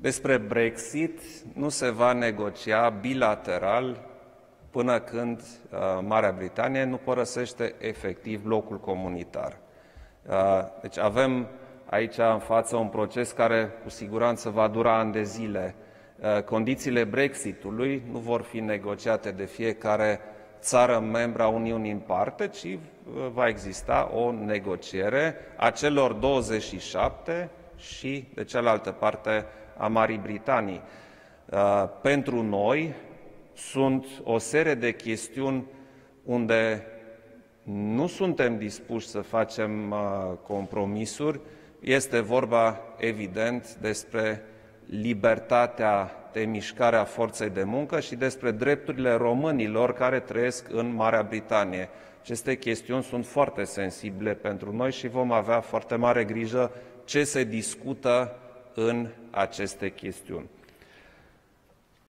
Despre Brexit nu se va negocia bilateral până când uh, Marea Britanie nu părăsește efectiv blocul comunitar. Uh, deci avem aici în față un proces care cu siguranță va dura ani de zile. Uh, condițiile Brexitului nu vor fi negociate de fiecare țară membra Uniunii în parte, ci uh, va exista o negociere a celor 27 și de cealaltă parte a Marii Britanii. Uh, pentru noi sunt o serie de chestiuni unde nu suntem dispuși să facem uh, compromisuri. Este vorba, evident, despre libertatea de mișcare a forței de muncă și despre drepturile românilor care trăiesc în Marea Britanie. Aceste chestiuni sunt foarte sensibile pentru noi și vom avea foarte mare grijă ce se discută în aceste chestiuni.